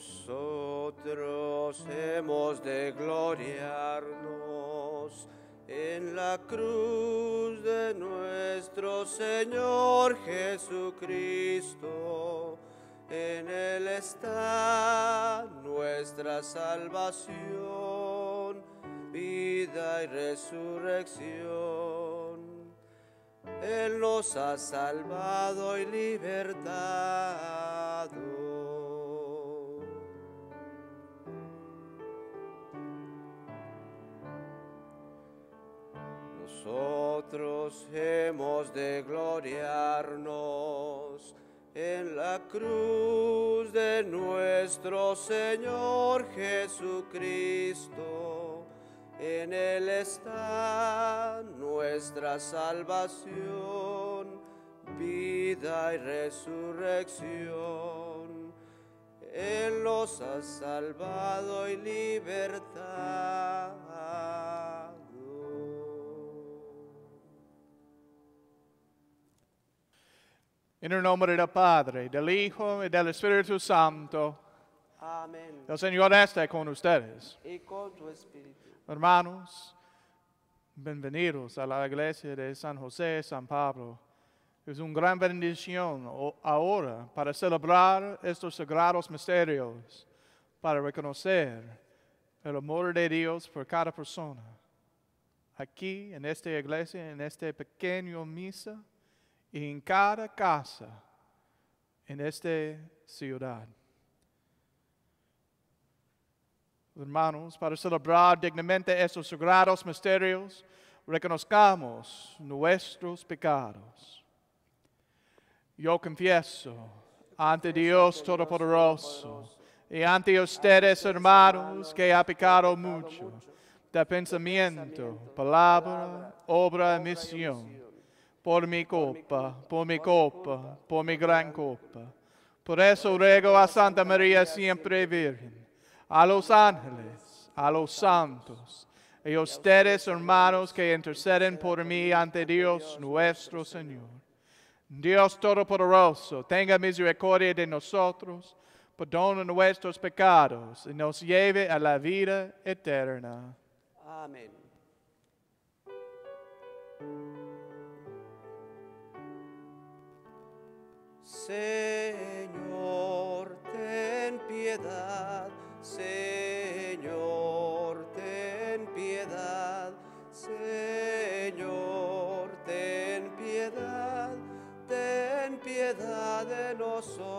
Nosotros hemos de gloriarnos en la cruz de nuestro Señor Jesucristo. En Él está nuestra salvación, vida y resurrección. Él nos ha salvado y libertado. Nosotros hemos de gloriarnos en la cruz de nuestro Señor Jesucristo. En Él está nuestra salvación, vida y resurrección. Él nos ha salvado y libertado. En el nombre del Padre, del Hijo y del Espíritu Santo, Amén. el Señor esté con ustedes. Y con tu espíritu. Hermanos, bienvenidos a la iglesia de San José, San Pablo. Es una gran bendición ahora para celebrar estos sagrados misterios, para reconocer el amor de Dios por cada persona. Aquí, en esta iglesia, en esta pequeña misa, en cada casa en esta ciudad. Hermanos, para celebrar dignamente estos sagrados misterios, reconozcamos nuestros pecados. Yo confieso ante Dios Todopoderoso y ante ustedes, hermanos, que he pecado mucho de pensamiento, palabra, obra y misión por mi culpa, por mi culpa, por mi gran culpa. Por eso ruego a Santa María siempre Virgen, a los ángeles, a los santos, y a ustedes, hermanos, que interceden por mí ante Dios nuestro Señor. Dios Todopoderoso, tenga misericordia de nosotros, perdona nuestros pecados y nos lleve a la vida eterna. Amén. Señor, ten piedad. Señor, ten piedad. Señor, ten piedad. Ten piedad de nosotros.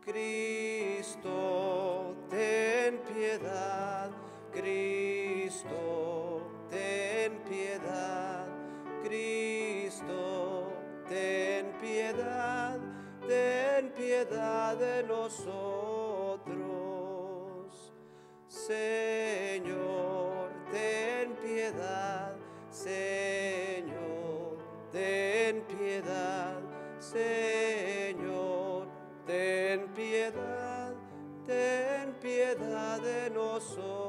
Cristo, ten piedad. Cristo, piedad de nosotros. Señor, ten piedad. Señor, ten piedad. Señor, ten piedad. Ten piedad de nosotros.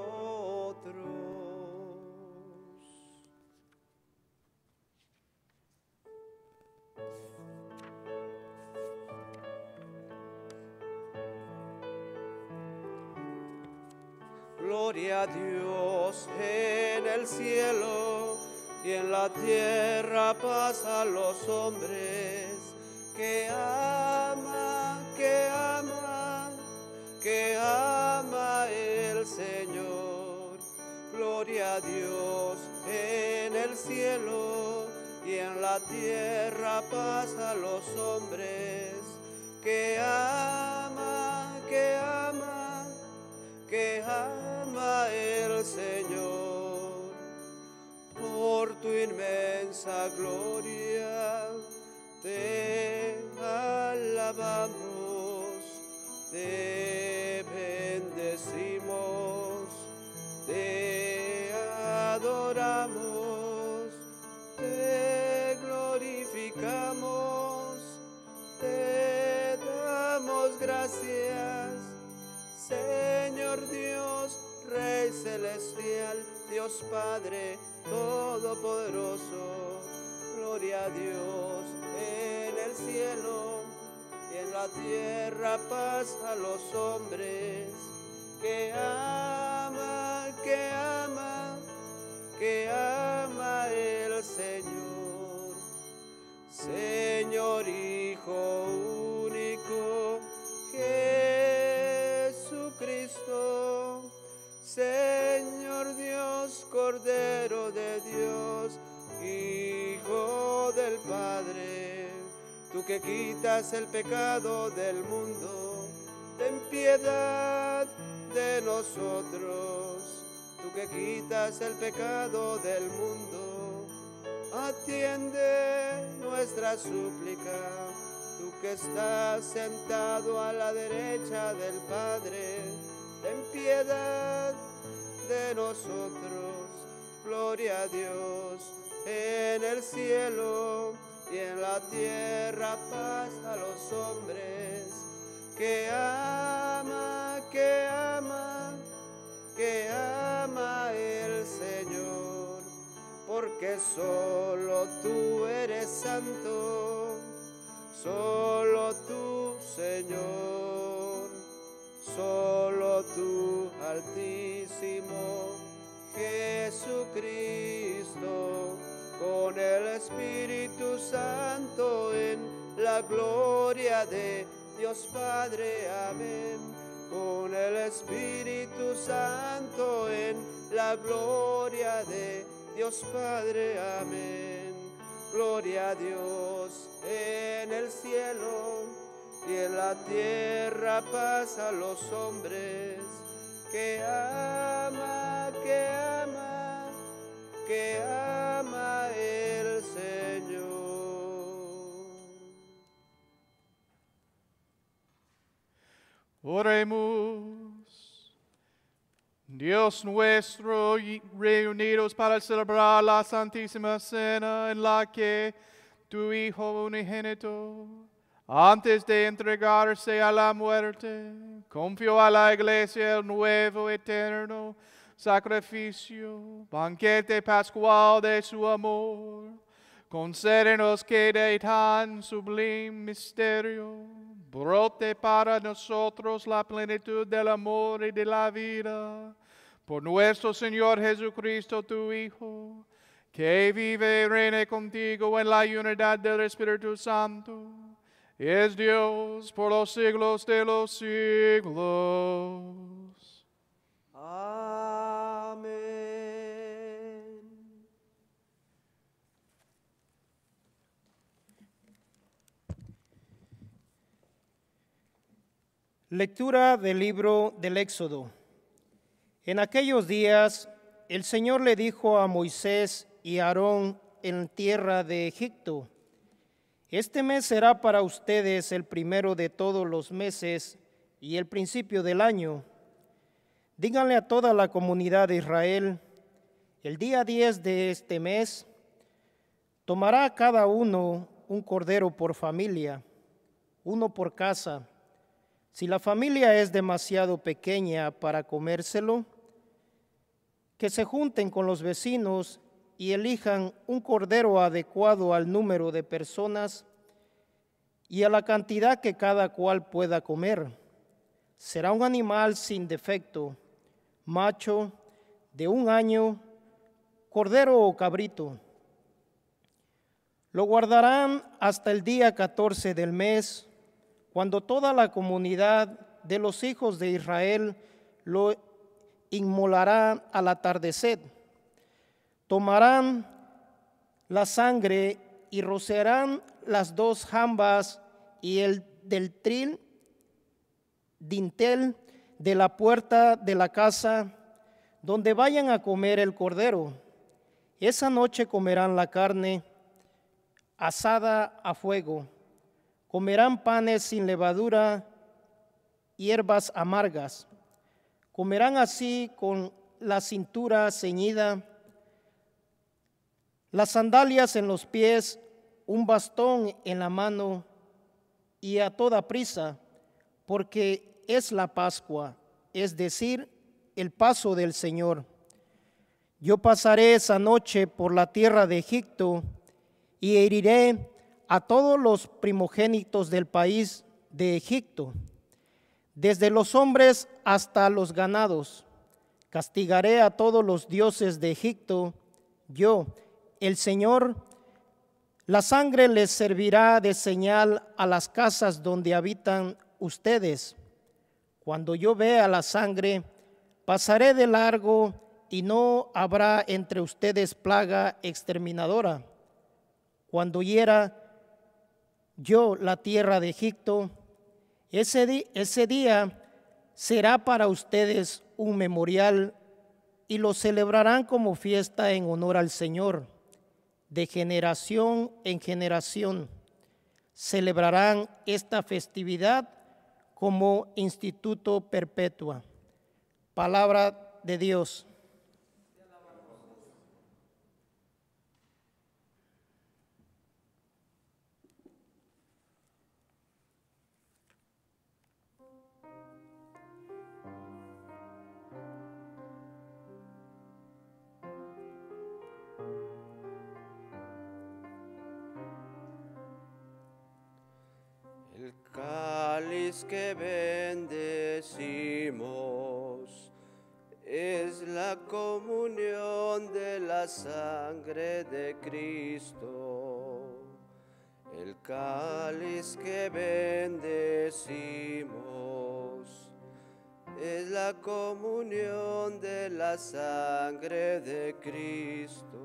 Gloria a Dios en el cielo y en la tierra paz a los hombres que ama, que ama, que ama el Señor. Gloria a Dios en el cielo y en la tierra paz a los hombres que ama, que ama, que ama Señor. Por tu inmensa gloria te alabamos, te celestial, Dios Padre Todopoderoso, gloria a Dios en el cielo y en la tierra paz a los hombres. Que ama, que ama, que ama el Señor. Señor Hijo único, Jesucristo, Señor Cordero de Dios, Hijo del Padre, tú que quitas el pecado del mundo, ten piedad de nosotros, tú que quitas el pecado del mundo, atiende nuestra súplica, tú que estás sentado a la derecha del Padre, ten piedad de nosotros, gloria a Dios. En el cielo y en la tierra paz a los hombres. Que ama, que ama, que ama el Señor, porque solo tú eres santo, solo tú Señor, solo tú altísimo Jesucristo, con el Espíritu Santo en la gloria de Dios Padre, amén. Con el Espíritu Santo en la gloria de Dios Padre, amén. Gloria a Dios en el cielo y en la tierra paz a los hombres que ama, que ama, que ama el Señor. Oremos. Dios nuestro, reunidos para celebrar la Santísima Cena en la que tu Hijo unigénito, antes de entregarse a la muerte, confió a la Iglesia el nuevo eterno sacrificio, banquete pascual de su amor. Concédenos que de tan sublime misterio brote para nosotros la plenitud del amor y de la vida. Por nuestro Señor Jesucristo, tu Hijo, que vive y reina contigo en la unidad del Espíritu Santo, es Dios por los siglos de los siglos. Amén. Lectura del libro del Éxodo. En aquellos días el Señor le dijo a Moisés y Aarón en tierra de Egipto, Este mes será para ustedes el primero de todos los meses y el principio del año. Díganle a toda la comunidad de Israel, el día 10 de este mes tomará cada uno un cordero por familia, uno por casa. Si la familia es demasiado pequeña para comérselo, que se junten con los vecinos y elijan un cordero adecuado al número de personas y a la cantidad que cada cual pueda comer. Será un animal sin defecto, macho, de un año, cordero o cabrito. Lo guardarán hasta el día 14 del mes, cuando toda la comunidad de los hijos de Israel lo inmolará al atardecer. Tomarán la sangre y rociarán las dos jambas y el del tril dintel de la puerta de la casa donde vayan a comer el cordero. Esa noche comerán la carne asada a fuego. Comerán panes sin levadura, hierbas amargas. Comerán así con la cintura ceñida, las sandalias en los pies, un bastón en la mano y a toda prisa, porque es la Pascua, es decir, el paso del Señor. Yo pasaré esa noche por la tierra de Egipto y heriré a todos los primogénitos del país de Egipto, desde los hombres hasta los ganados. Castigaré a todos los dioses de Egipto. Yo, el Señor, la sangre les servirá de señal a las casas donde habitan ustedes. Cuando yo vea la sangre, pasaré de largo y no habrá entre ustedes plaga exterminadora. Cuando hiera yo la tierra de Egipto, ese, día será para ustedes un memorial y lo celebrarán como fiesta en honor al Señor de generación en generación. Celebrarán esta festividad como instituto perpetua. Palabra de Dios. Que bendecimos es la comunión de la sangre de Cristo. El cáliz que bendecimos es la comunión de la sangre de Cristo.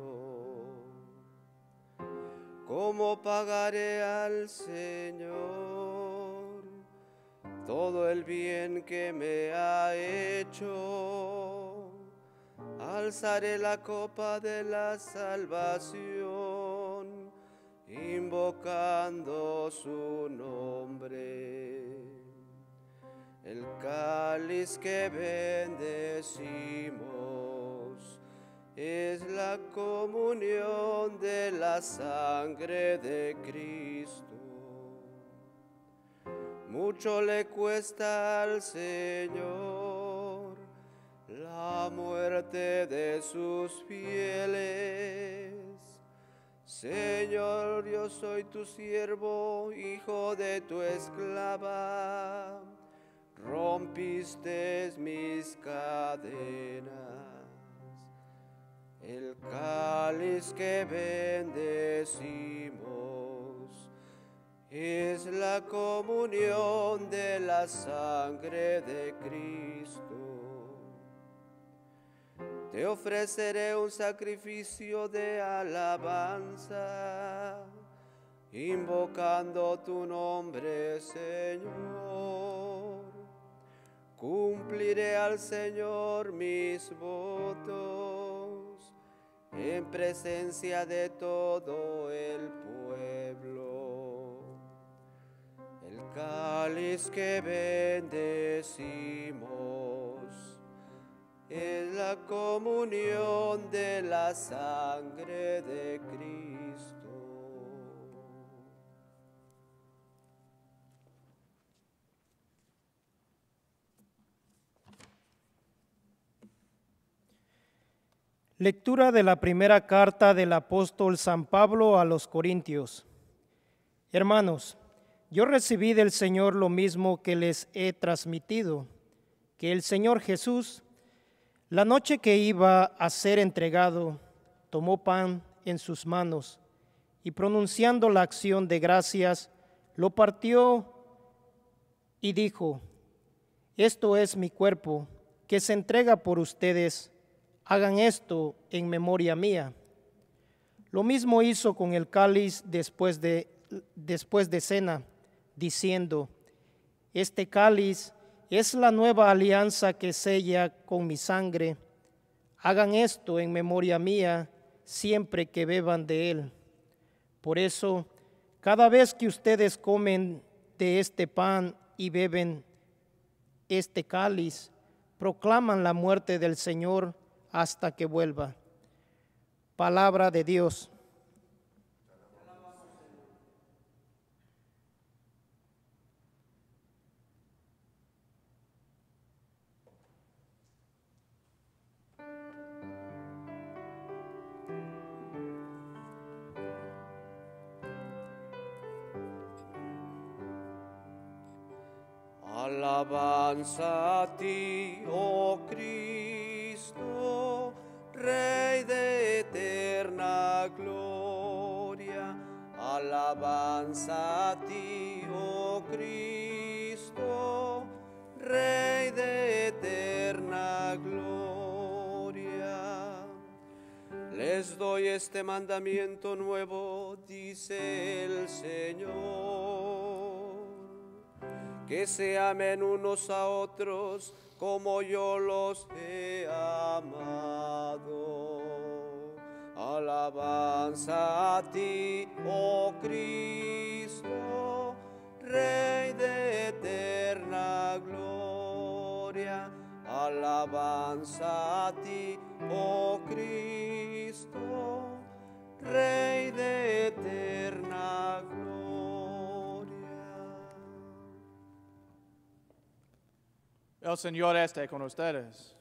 ¿Cómo pagaré al Señor? Todo el bien que me ha hecho. Alzaré la copa de la salvación, invocando su nombre. El cáliz que bendecimos es la comunión de la sangre de Cristo. Mucho le cuesta al Señor la muerte de sus fieles. Señor, yo soy tu siervo, hijo de tu esclava. Rompiste mis cadenas. El cáliz que bendecimos es la comunión de la sangre de Cristo. Te ofreceré un sacrificio de alabanza, invocando tu nombre, Señor. Cumpliré al Señor mis votos en presencia de todo el pueblo cáliz que bendecimos es la comunión de la sangre de Cristo. Lectura de la primera carta del apóstol San Pablo a los Corintios. Hermanos, yo recibí del Señor lo mismo que les he transmitido, que el Señor Jesús, la noche que iba a ser entregado, tomó pan en sus manos y pronunciando la acción de gracias, lo partió y dijo, esto es mi cuerpo, que se entrega por ustedes, hagan esto en memoria mía. Lo mismo hizo con el cáliz después de, después de cena diciendo, este cáliz es la nueva alianza que sella con mi sangre. Hagan esto en memoria mía siempre que beban de él. Por eso, cada vez que ustedes comen de este pan y beben este cáliz, proclaman la muerte del Señor hasta que vuelva. Palabra de Dios. Alabanza a ti, oh Cristo, Rey de eterna gloria. Alabanza a ti, oh Cristo, Rey de eterna gloria. Les doy este mandamiento nuevo, dice el Señor que se amen unos a otros como yo los he amado. Alabanza a ti, oh Cristo, Rey de eterna gloria. Alabanza a ti, oh Cristo, Rey de eterna El Señor esté con ustedes.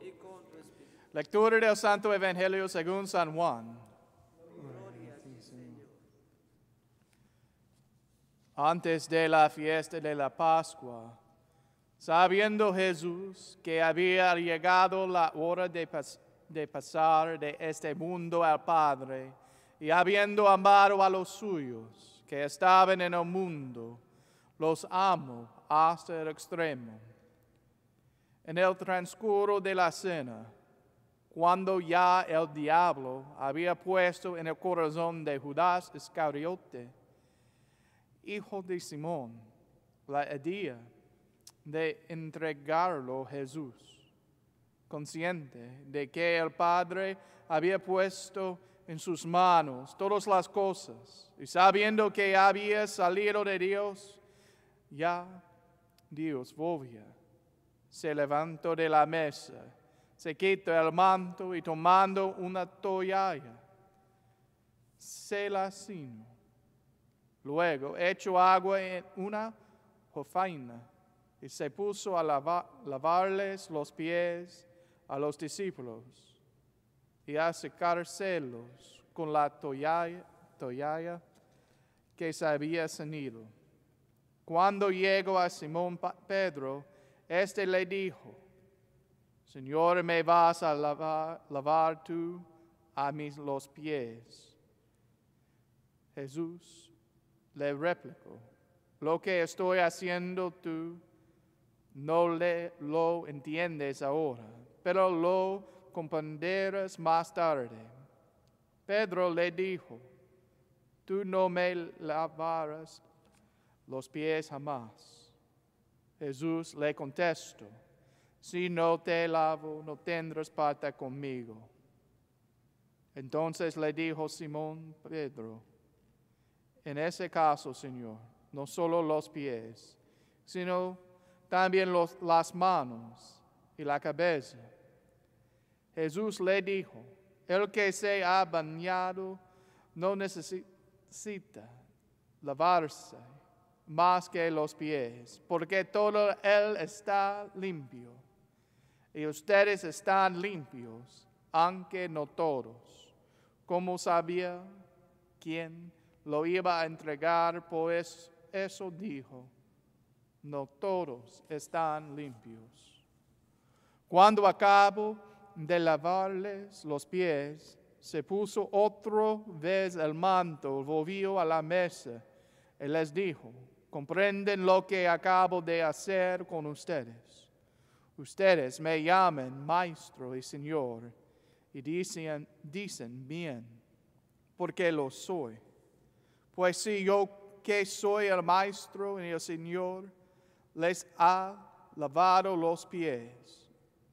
Y con tu espíritu. Lectura del Santo Evangelio según San Juan. Gloria a ti, Señor. Antes de la fiesta de la Pascua, sabiendo Jesús que había llegado la hora de, pas- de pasar de este mundo al Padre, y habiendo amado a los suyos que estaban en el mundo, los amo hasta el extremo. En el transcurso de la cena, cuando ya el diablo había puesto en el corazón de Judas Iscariote, hijo de Simón, la idea de entregarlo a Jesús, consciente de que el Padre había puesto en sus manos todas las cosas y sabiendo que había salido de Dios, ya Dios volvía. Se levantó de la mesa, se quitó el manto y tomando una toalla, se la ciñó. Luego echó agua en una jofaina y se puso a lava- lavarles los pies a los discípulos y a secárselos con la toalla, toalla que se había ceñido. Cuando llegó a Simón Pedro, éste le dijo, Señor, ¿me vas a lavar, lavar tú a mis los pies? Jesús le replicó, lo que estoy haciendo tú no lo entiendes ahora, pero lo comprenderás más tarde. Pedro le dijo, tú no me lavarás los pies jamás. Jesús le contestó, si no te lavo, no tendrás parte conmigo. Entonces le dijo Simón Pedro, en ese caso, Señor, no solo los pies, sino también los- las manos y la cabeza. Jesús le dijo, el que se ha bañado no necesita lavarse más que los pies, porque todo él está limpio. Y ustedes están limpios, aunque no todos. Como sabía quién lo iba a entregar, pues eso dijo, no todos están limpios. Cuando acabó de lavarles los pies, se puso otra vez el manto, volvió a la mesa y les dijo, comprenden lo que acabo de hacer con ustedes. Ustedes me llaman maestro y señor y dicen, dicen bien, porque lo soy. Pues si yo que soy el maestro y el señor les ha lavado los pies,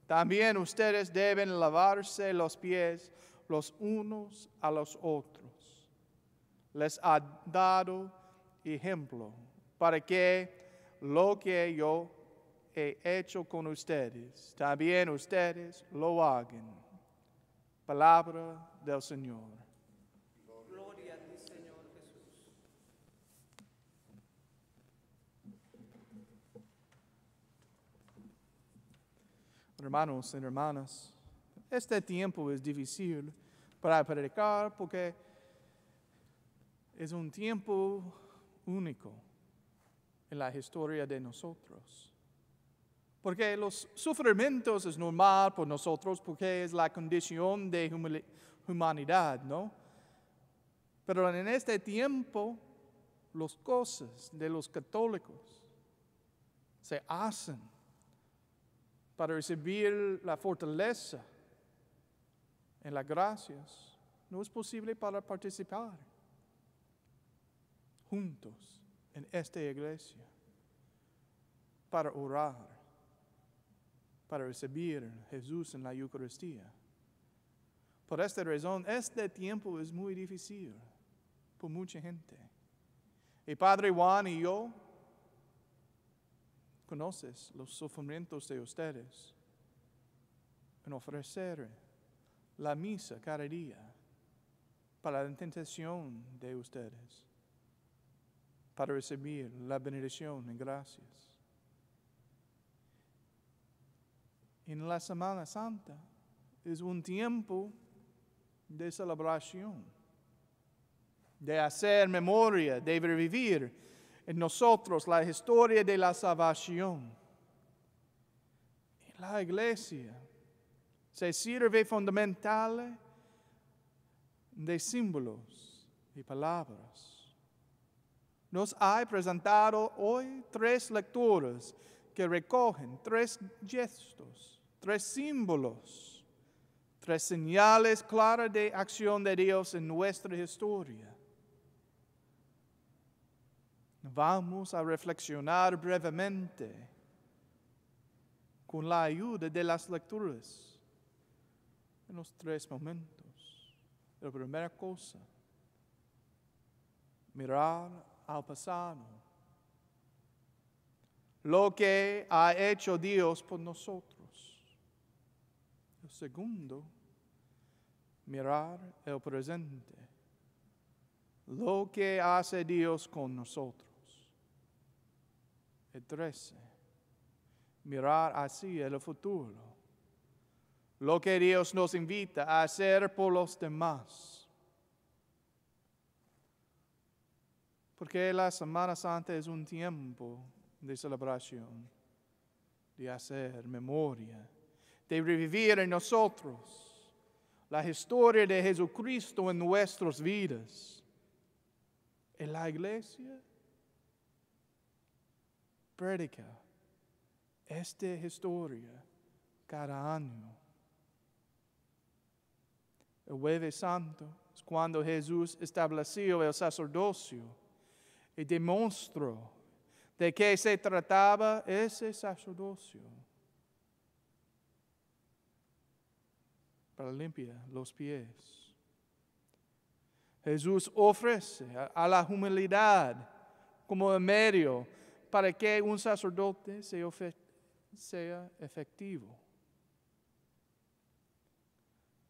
también ustedes deben lavarse los pies los unos a los otros. Les ha dado ejemplo para que lo que yo he hecho con ustedes, también ustedes lo hagan. Palabra del Señor. Gloria a ti, Señor Jesús. Hermanos y hermanas, este tiempo es difícil para predicar porque es un tiempo único en la historia de nosotros. Porque los sufrimientos es normal por nosotros porque es la condición de humanidad, ¿no? Pero en este tiempo, las cosas de los católicos se hacen para recibir la fortaleza en las gracias. No es posible para participar juntos en esta iglesia para orar, para recibir Jesús en la Eucaristía. Por esta razón, este tiempo es muy difícil por mucha gente. Y Padre Juan y yo conoces los sufrimientos de ustedes en ofrecer la misa cada día para la intención de ustedes, para recibir la bendición y gracias. En la Semana Santa es un tiempo de celebración, de hacer memoria, de revivir en nosotros la historia de la salvación. Y la iglesia se sirve fundamental de símbolos y palabras. Nos ha presentado hoy tres lecturas que recogen tres gestos, tres símbolos, tres señales claras de acción de Dios en nuestra historia. Vamos a reflexionar brevemente con la ayuda de las lecturas en los tres momentos. La primera cosa, mirar al pasado. Lo que ha hecho Dios por nosotros. El segundo, mirar el presente. Lo que hace Dios con nosotros. El trece, mirar hacia el futuro. Lo que Dios nos invita a hacer por los demás. Porque la Semana Santa es un tiempo de celebración, de hacer memoria, de revivir en nosotros la historia de Jesucristo en nuestras vidas. En la iglesia predica esta historia cada año. El jueves santo es cuando Jesús estableció el sacerdocio y demostró de qué se trataba ese sacerdocio. Para limpiar los pies. Jesús ofrece a, la humildad como medio para que un sacerdote sea efectivo.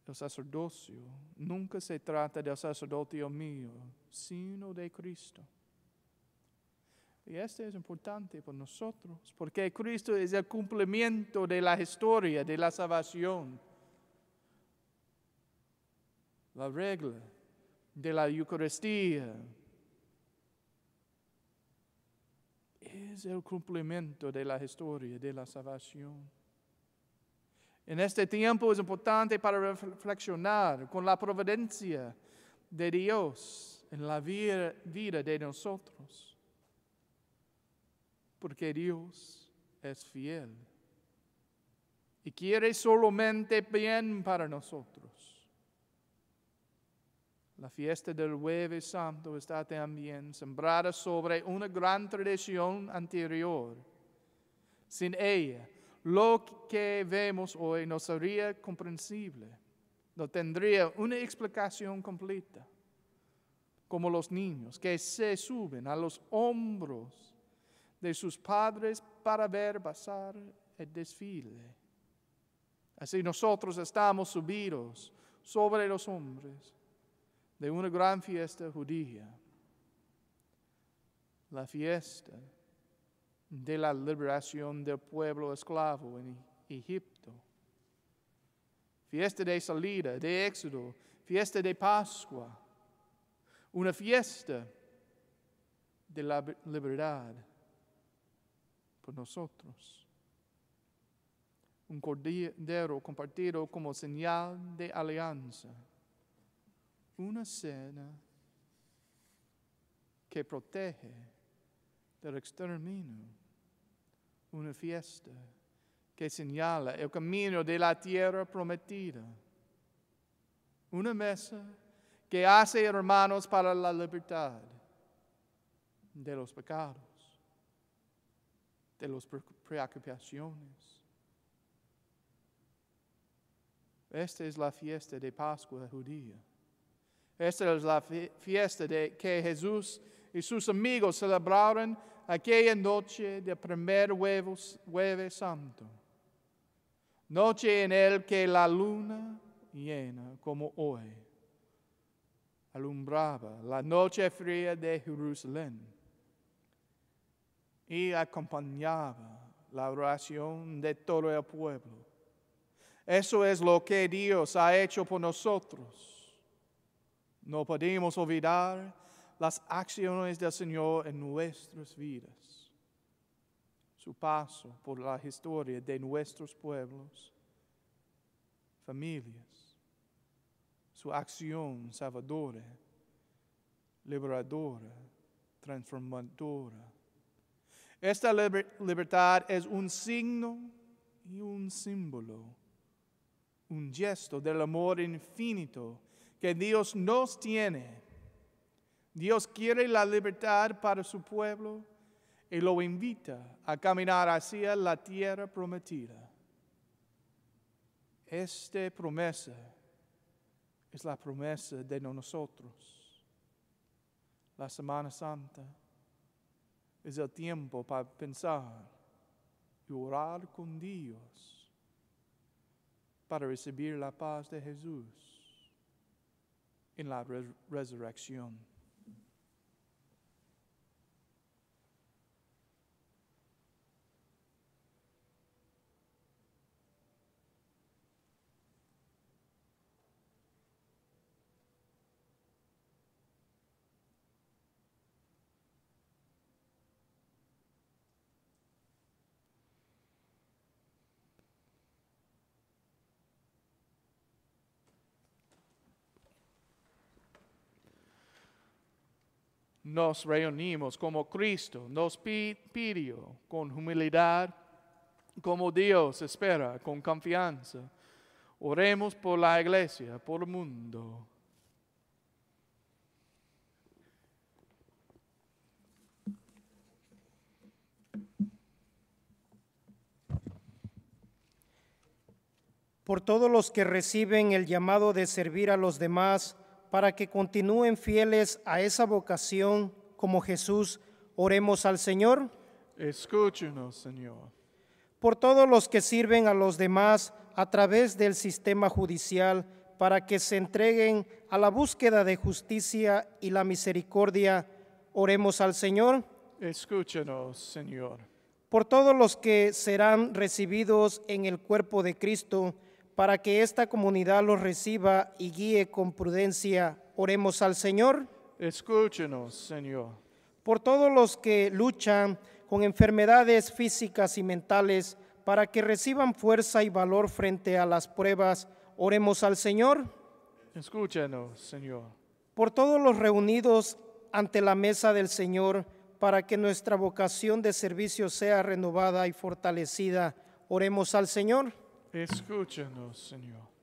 El sacerdocio nunca se trata del sacerdocio mío, sino de Cristo. Y esto es importante para nosotros, porque Cristo es el cumplimiento de la historia de la salvación. La regla de la Eucaristía es el cumplimiento de la historia de la salvación. En este tiempo es importante para reflexionar con la providencia de Dios en la vida, vida de nosotros. Porque Dios es fiel y quiere solamente bien para nosotros. La fiesta del jueves santo está también sembrada sobre una gran tradición anterior. Sin ella, lo que vemos hoy no sería comprensible, no tendría una explicación completa, como los niños que se suben a los hombros de sus padres para ver pasar el desfile. Así nosotros estamos subidos sobre los hombres de una gran fiesta judía, la fiesta de la liberación del pueblo esclavo en Egipto, fiesta de salida, de éxodo, fiesta de Pascua, una fiesta de la libertad nosotros. un cordero compartido como señal de alianza, una cena que protege del exterminio, una fiesta que señala el camino de la tierra prometida, una mesa que hace hermanos para la libertad de los pecados, de las preocupaciones. Esta es la fiesta de Pascua judía. Esta es la fiesta de que Jesús y sus amigos celebraron aquella noche de primer jueves santo. Noche en el que la luna llena como hoy alumbraba la noche fría de Jerusalén y acompañaba la oración de todo el pueblo. Eso es lo que Dios ha hecho por nosotros. No podemos olvidar las acciones del Señor en nuestras vidas. Su paso por la historia de nuestros pueblos, familias, su acción salvadora, liberadora, transformadora. Esta libertad es un signo y un símbolo, un gesto del amor infinito que Dios nos tiene Dios quiere la libertad para su pueblo y lo invita a caminar hacia la tierra prometida. Esta promesa es la promesa de nosotros. La Semana Santa es el tiempo para pensar y orar con Dios para recibir la paz de Jesús en la resurrección. Nos reunimos como Cristo nos pidió con humildad, como Dios espera, con confianza. Oremos por la iglesia, por el mundo. Por todos los que reciben el llamado de servir a los demás, para que continúen fieles a esa vocación como Jesús, oremos al Señor. Escúchenos, Señor. Por todos los que sirven a los demás a través del sistema judicial, para que se entreguen a la búsqueda de justicia y la misericordia, oremos al Señor. Escúchenos, Señor. Por todos los que serán recibidos en el cuerpo de Cristo, para que esta comunidad los reciba y guíe con prudencia. Oremos al Señor. Escúchenos, Señor. Por todos los que luchan con enfermedades físicas y mentales, para que reciban fuerza y valor frente a las pruebas, oremos al Señor. Escúchenos, Señor. Por todos los reunidos ante la mesa del Señor, para que nuestra vocación de servicio sea renovada y fortalecida, oremos al Señor. Escúchanos, Señor.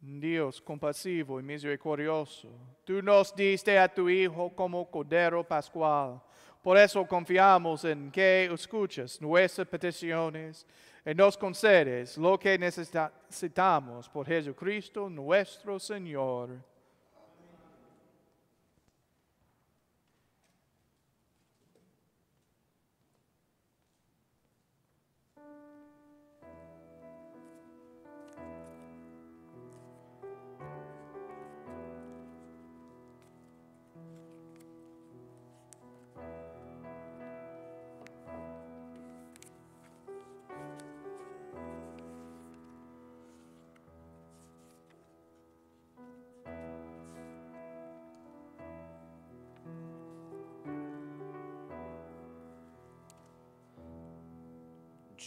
Dios compasivo y misericordioso, tú nos diste a tu Hijo como Cordero Pascual. Por eso confiamos en que escuches nuestras peticiones y nos concedes lo que necesitamos por Jesucristo nuestro Señor.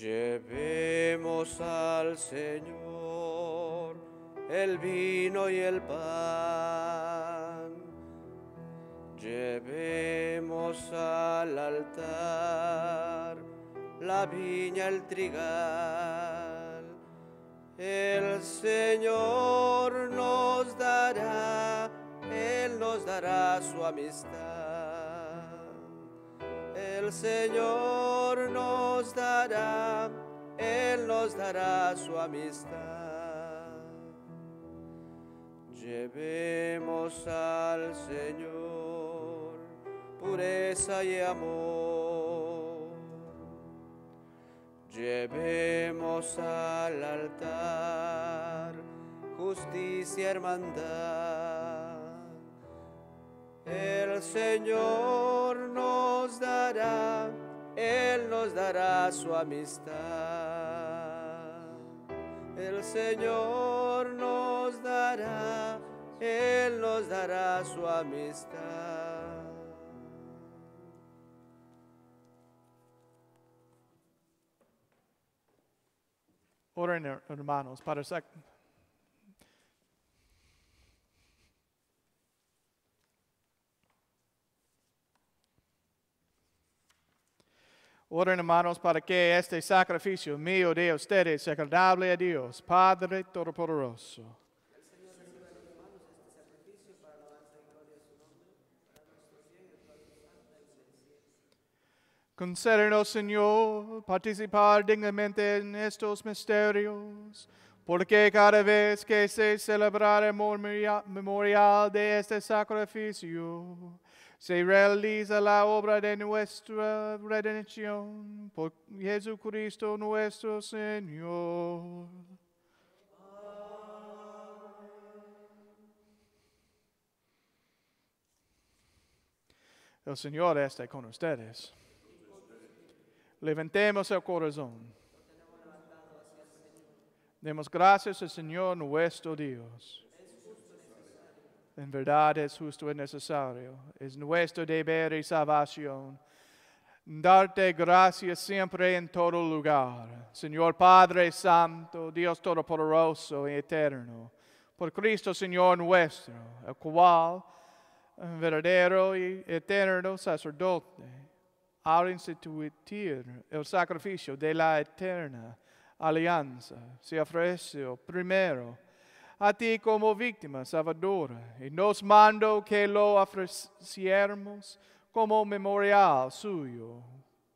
Llevemos al Señor el vino y el pan. Llevemos al altar la viña, el trigal. El Señor nos dará, Él nos dará su amistad. El Señor nos dará, Él nos dará su amistad. Llevemos al Señor pureza y amor. Llevemos al altar justicia, hermandad. El Señor nos dará, Él nos dará su amistad. El Señor nos dará, Él nos dará su amistad. Oren, her- hermanos, para sac- Oren, hermanos, para que este sacrificio mío de ustedes sea agradable a Dios, Padre Todopoderoso. Concédenos, Señor, participar dignamente en estos misterios, porque cada vez que se celebra el memoria- memorial de este sacrificio, se realiza la obra de nuestra redención por Jesucristo nuestro Señor. El Señor esté con ustedes. Levantemos el corazón. Demos gracias al Señor nuestro Dios. En verdad es justo y necesario. Es nuestro deber y salvación. Darte gracias siempre en todo lugar. Señor Padre Santo, Dios Todopoderoso y Eterno. Por Cristo Señor nuestro, el cual, verdadero y eterno sacerdote, al instituir el sacrificio de la eterna alianza, se ofreció primero a ti como víctima salvadora y nos mandó que lo ofreciéramos como memorial suyo.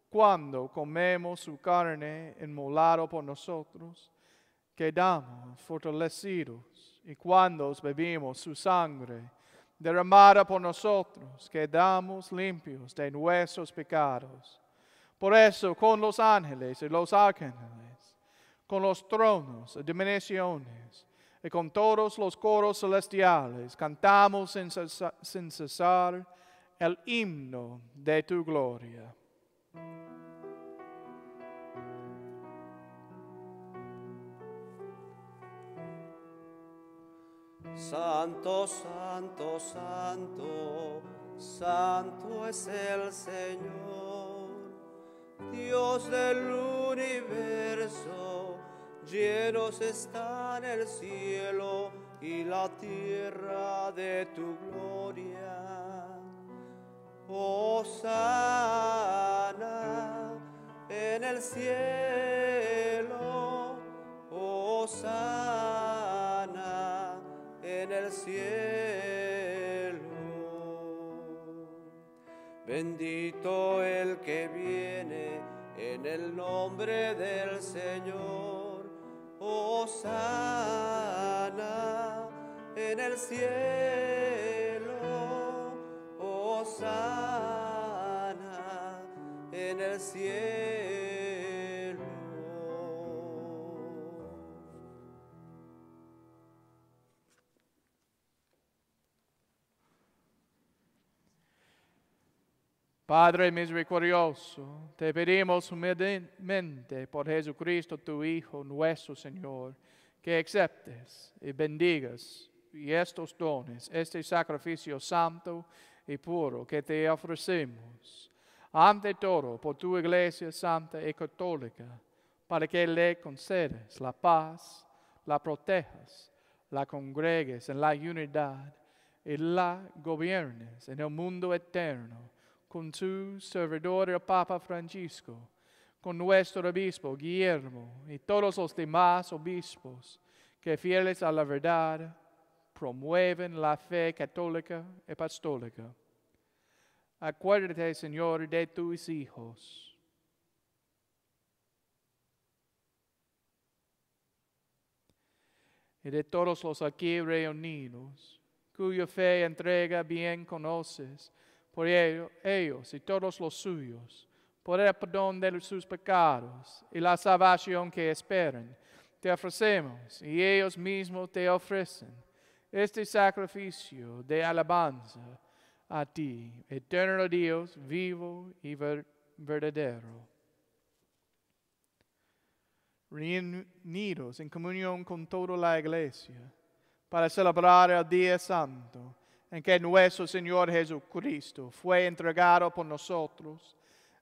Cuando comemos su carne inmolado por nosotros, quedamos fortalecidos. Y cuando bebimos su sangre derramada por nosotros, quedamos limpios de nuestros pecados. Por eso, con los ángeles y los arcángeles, con los tronos y dominaciones, y con todos los coros celestiales, cantamos sin cesa- sin cesar el himno de tu gloria. Santo, santo, santo, santo es el Señor, Dios del universo, llenos están el cielo y la tierra de tu gloria. Hosana en el cielo, Hosana en el cielo. Bendito el que viene en el nombre del Señor. Hosana en el cielo. Hosana en el cielo. Padre misericordioso, te pedimos humildemente por Jesucristo, tu Hijo, nuestro Señor, que aceptes y bendigas y estos dones, este sacrificio santo y puro que te ofrecemos. Ante todo, por tu iglesia santa y católica, para que le concedes la paz, la protejas, la congregues en la unidad y la gobiernes en el mundo eterno con tu servidor el Papa Francisco, con nuestro obispo Guillermo y todos los demás obispos que fieles a la verdad promueven la fe católica y apostólica. Acuérdate, Señor, de tus hijos. Y de todos los aquí reunidos, cuya fe entrega bien conoces, por ello, ellos y todos los suyos, por el perdón de sus pecados y la salvación que esperan, te ofrecemos y ellos mismos te ofrecen este sacrificio de alabanza a ti, eterno Dios, vivo y verdadero. Reunidos en comunión con toda la iglesia para celebrar el día santo en que nuestro Señor Jesucristo fue entregado por nosotros,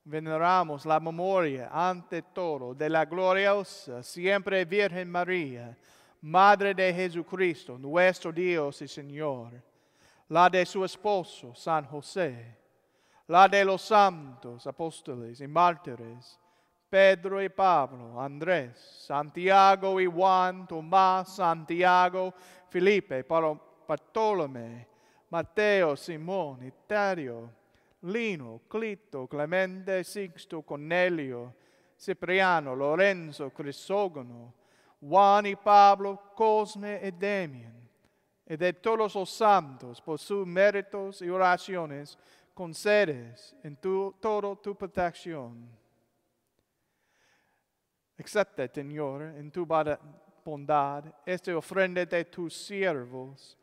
veneramos la memoria ante todo de la gloriosa, siempre Virgen María, Madre de Jesucristo, nuestro Dios y Señor, la de su esposo, San José, la de los santos apóstoles y mártires, Pedro y Pablo, Andrés, Santiago y Juan, Tomás, Santiago, Felipe, Bartolomé, Mateo, Simón, Itario, Lino, Clito, Clemente, Sixto, Cornelio, Cipriano, Lorenzo, Crisógono, Juan y Pablo, Cosme y Demian, y de todos los santos por sus méritos y oraciones, concedes en tu, toda tu protección. Acepta, Señor, en tu bondad, esta ofrenda de tus siervos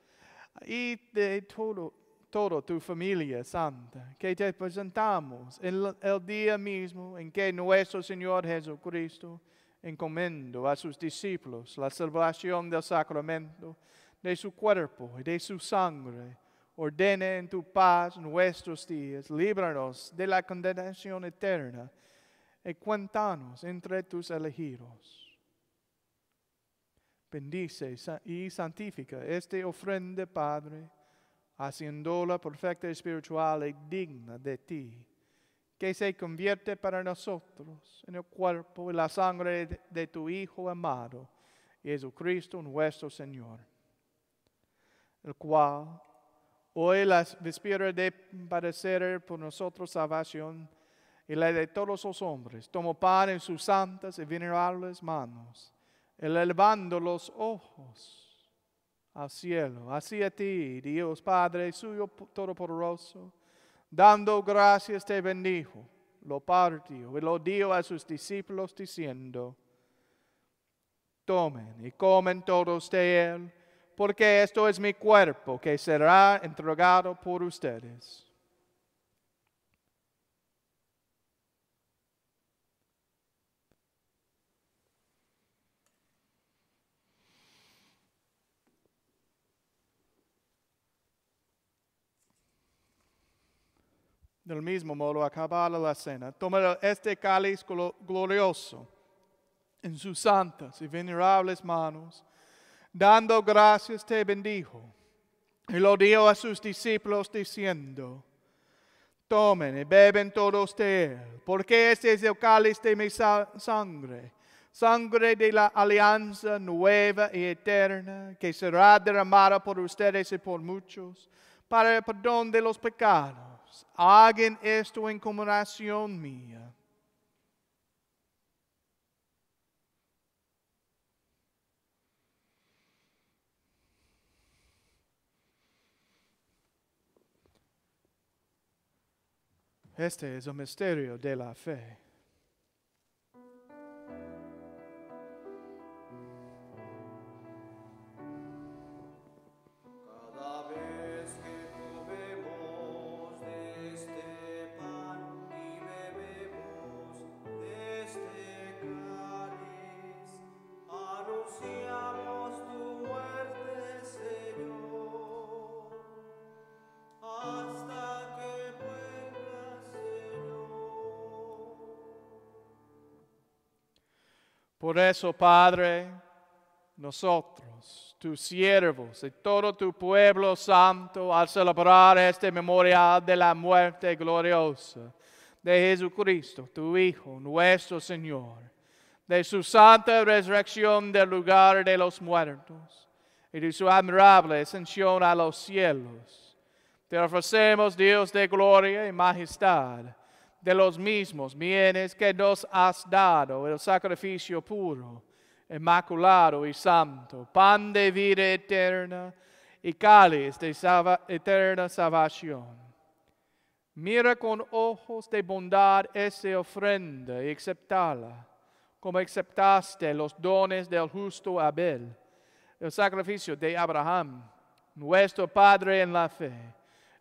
y de todo, toda tu familia santa, que te presentamos en el día mismo en que nuestro Señor Jesucristo encomendó a sus discípulos la celebración del sacramento de su cuerpo y de su sangre. Ordene en tu paz nuestros días, líbranos de la condenación eterna y cuéntanos entre tus elegidos. Bendice y santifica. Esta ofrenda, Padre, haciéndola perfecta, espiritual y digna de ti, que se convierte para nosotros en el cuerpo y la sangre de, tu Hijo amado, Jesucristo nuestro Señor, el cual hoy la víspera de padecer por nosotros salvación y la de todos los hombres, tomó pan en sus santas y venerables manos elevando los ojos al cielo, hacia ti, Dios Padre suyo todopoderoso, dando gracias te bendijo, lo partió y lo dio a sus discípulos diciendo, tomen y comen todos de él, porque esto es mi cuerpo que será entregado por ustedes. Del mismo modo, acabada la cena, toma este cáliz glorioso en sus santas y venerables manos, dando gracias te bendijo, y lo dio a sus discípulos diciendo, tomen y beben todos de él, porque este es el cáliz de mi sangre, sangre de la alianza nueva y eterna, que será derramada por ustedes y por muchos, para el perdón de los pecados hagan esto en conmemoración mía. Este es el misterio de la fe. Por eso, Padre, nosotros, tus siervos y todo tu pueblo santo, al celebrar este memorial de la muerte gloriosa de Jesucristo, tu Hijo, nuestro Señor, de su santa resurrección del lugar de los muertos y de su admirable ascensión a los cielos. Te ofrecemos, Dios de gloria y majestad, de los mismos bienes que nos has dado, el sacrificio puro, inmaculado y santo, pan de vida eterna y cáliz de eterna salvación. Mira con ojos de bondad esa ofrenda y aceptala, como aceptaste los dones del justo Abel, el sacrificio de Abraham, nuestro Padre en la fe,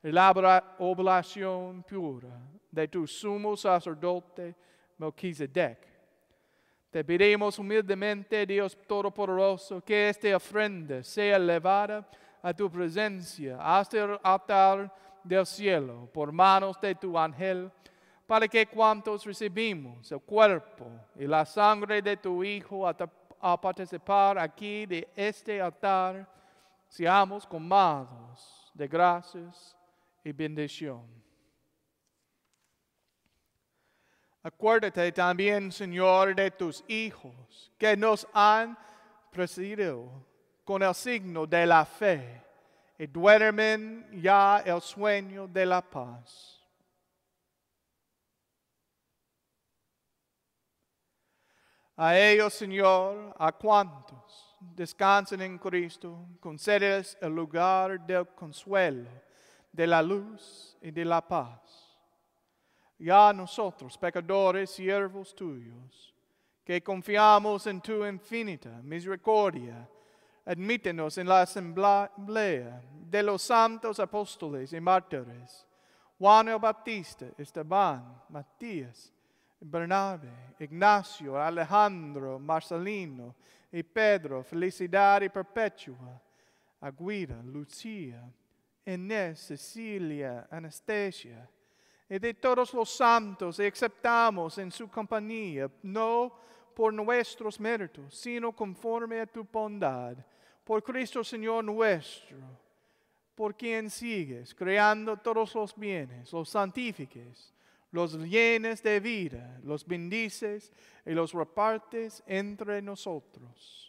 la oblación pura de tu sumo sacerdote Melquisedec. Te pedimos humildemente, Dios Todopoderoso, que esta ofrenda sea elevada a tu presencia hasta el altar del cielo por manos de tu ángel, para que cuantos recibimos el cuerpo y la sangre de tu Hijo a, participar aquí de este altar, seamos colmados de gracias y bendición. Acuérdate también, Señor, de tus hijos que nos han presidido con el signo de la fe y duermen ya el sueño de la paz. A ellos, Señor, a cuantos descansen en Cristo, concedes el lugar del consuelo, de la luz y de la paz. Y a nosotros, pecadores, siervos tuyos, que confiamos en tu infinita misericordia, admítenos en la asamblea de los santos apóstoles y mártires, Juan el Bautista, Esteban, Matías, Bernabe, Ignacio, Alejandro, Marcelino y Pedro, felicidad y perpetua, Aguida, Lucía, Inés, Cecilia, Anastasia, y de todos los santos aceptamos en su compañía, no por nuestros méritos, sino conforme a tu bondad por Cristo Señor nuestro, por quien sigues, creando todos los bienes, los santifiques, los llenes de vida, los bendices y los repartes entre nosotros.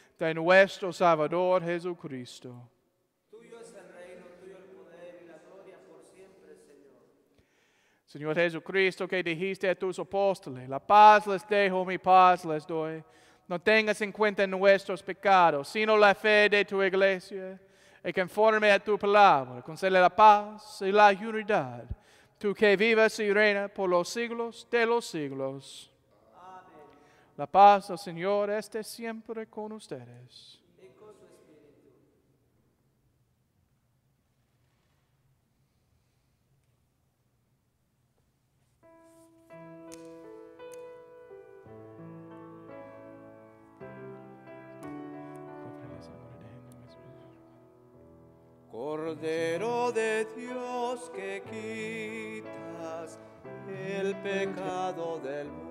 de nuestro Salvador Jesucristo. Tuyo es el reino, tuyo el poder y la gloria por siempre, Señor. Señor Jesucristo, que dijiste a tus apóstoles, la paz les dejo, mi paz les doy. No tengas en cuenta nuestros pecados, sino la fe de tu iglesia. y conforme a tu palabra, concede la paz y la unidad. Tú que vivas y reina por los siglos de los siglos. La paz del Señor esté siempre con ustedes. Cordero de Dios que quitas el pecado del mundo,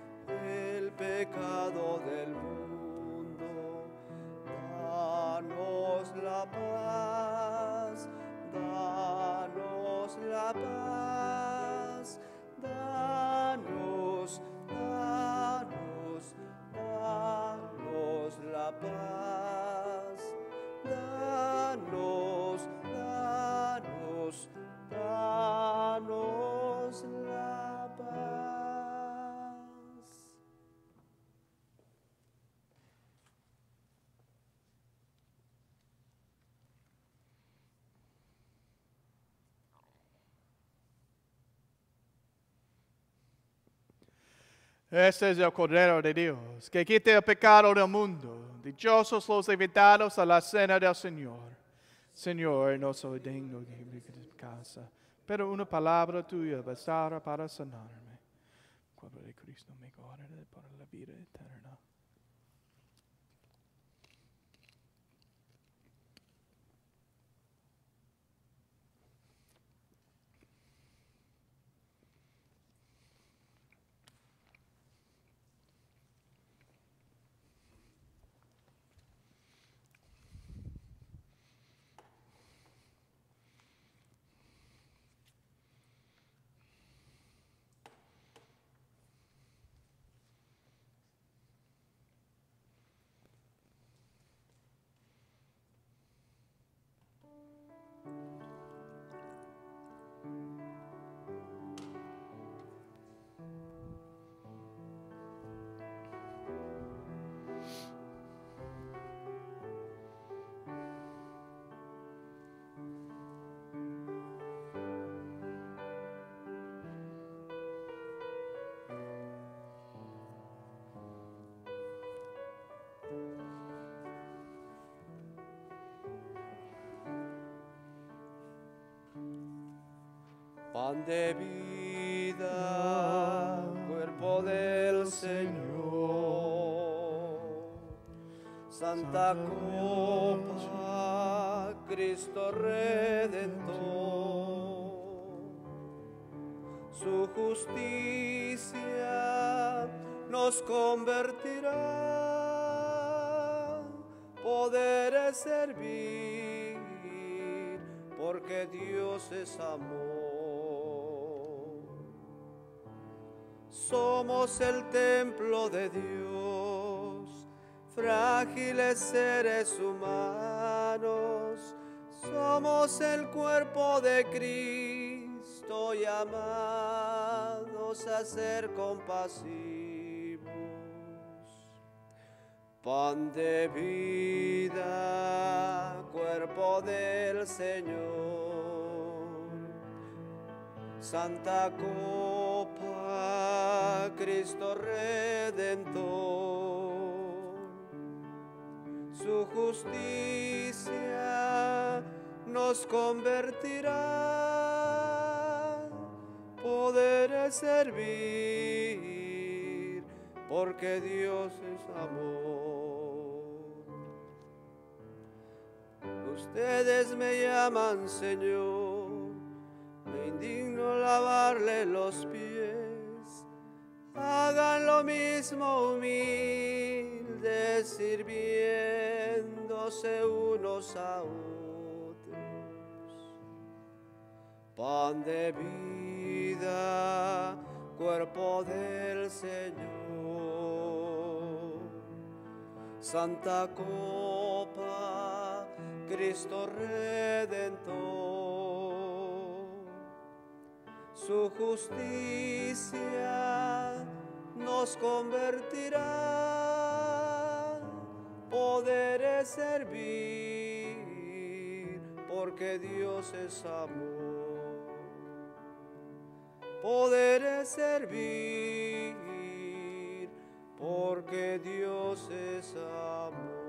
el pecado del mundo. Danos la paz, Este es el Cordero de Dios, que quite el pecado del mundo. Dichosos los invitados a la cena del Señor. Señor, no soy digno de tu casa, pero una palabra tuya bastará para sanarme. Cuerpo de Cristo me guarde para la vida eterna. Pan de vida, cuerpo del Señor. Santa copa, Cristo Redentor. Su justicia nos convertirá. Poder servir, porque Dios es amor. Somos el templo de Dios, frágiles seres humanos. Somos el cuerpo de Cristo llamados a ser compasivos. Pan de vida, cuerpo del Señor. Santa copa, Cristo Redentor. Su justicia nos convertirá. Poder servir, porque Dios es amor. Ustedes me llaman Señor, me indigno lavarle los pies. Hagan lo mismo humildes, sirviéndose uno unos a otros. Pan de vida, cuerpo del Señor. Santa Copa, Cristo Redentor. Su justicia nos convertirá, poder servir, porque Dios es amor. Poder servir, porque Dios es amor.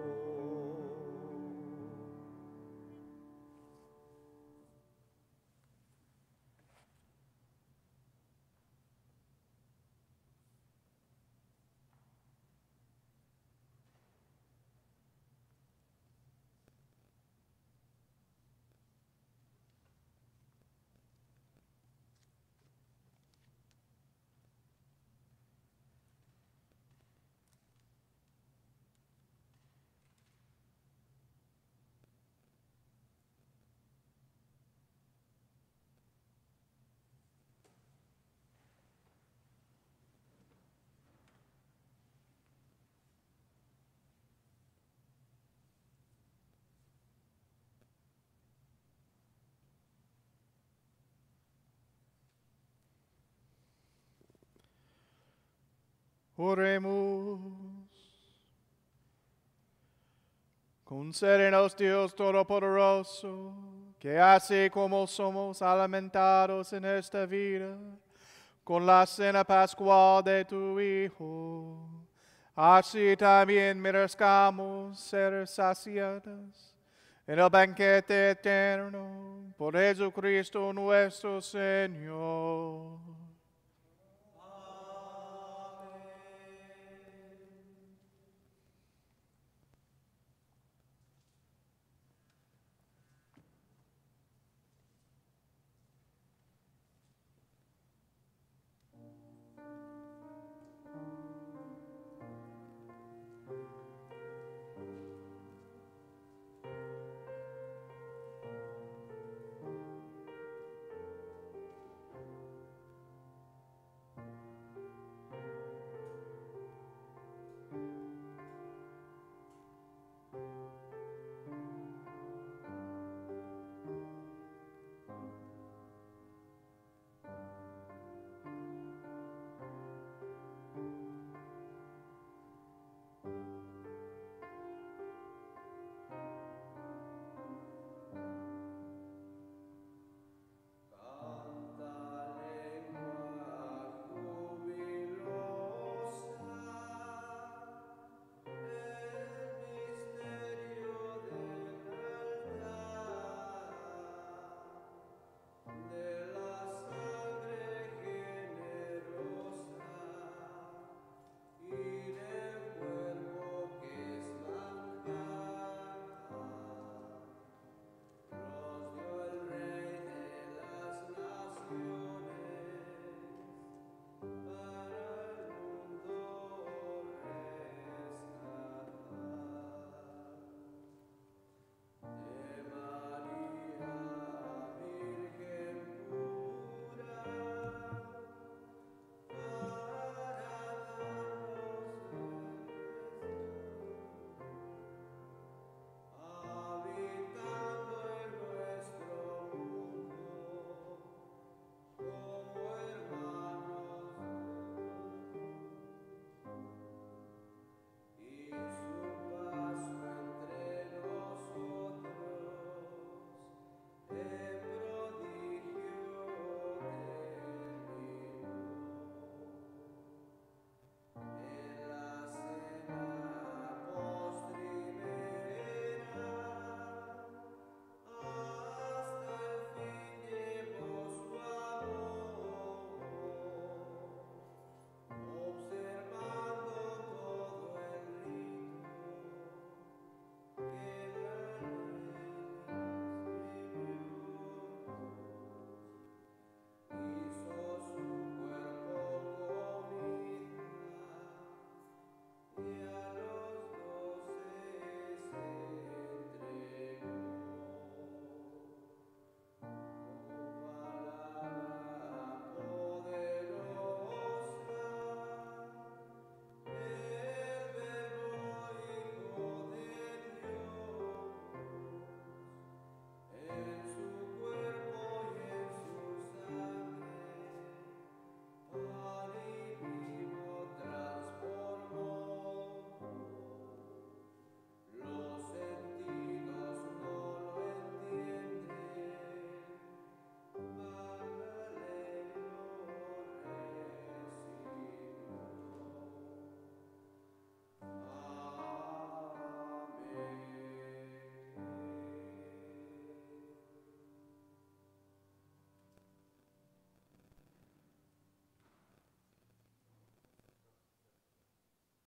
Oremos. Concédenos Dios Todopoderoso, que así como somos alimentados en esta vida con la cena pascual de tu Hijo, así también merezcamos ser saciados en el banquete eterno por Jesucristo nuestro Señor.